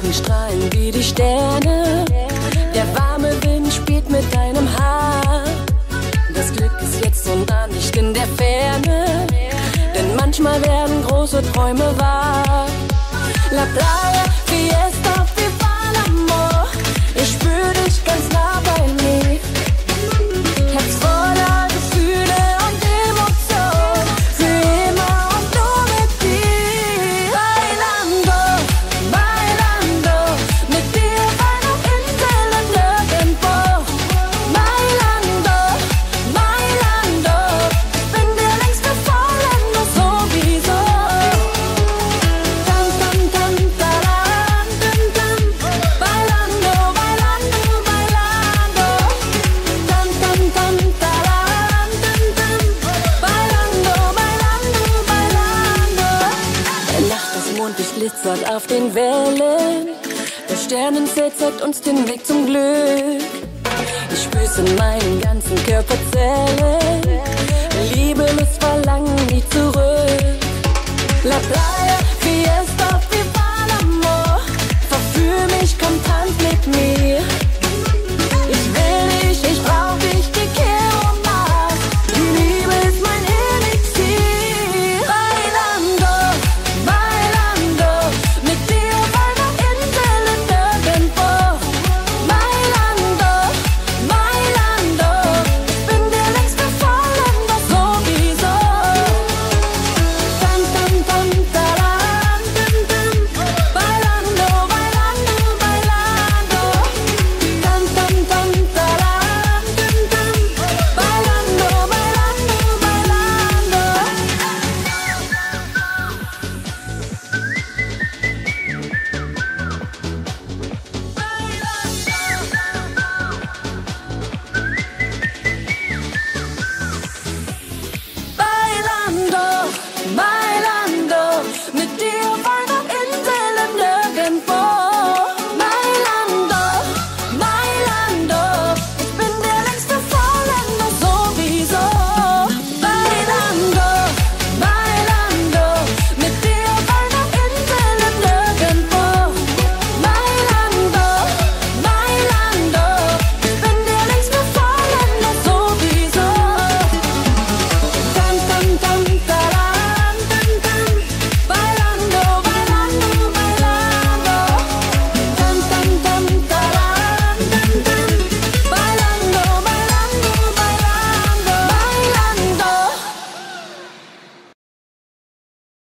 Augen strahlen wie die Sterne. Der warme Wind spielt mit deinem Haar. Das Glück ist jetzt so nah, nicht in der Ferne. Denn manchmal werden große Träume wahr. La playa, fiesta, Glitzert auf den Wellen. Der Sternenzelt zeigt uns den Weg zum Glück. Ich spür's in meinen ganzen Körperzellen.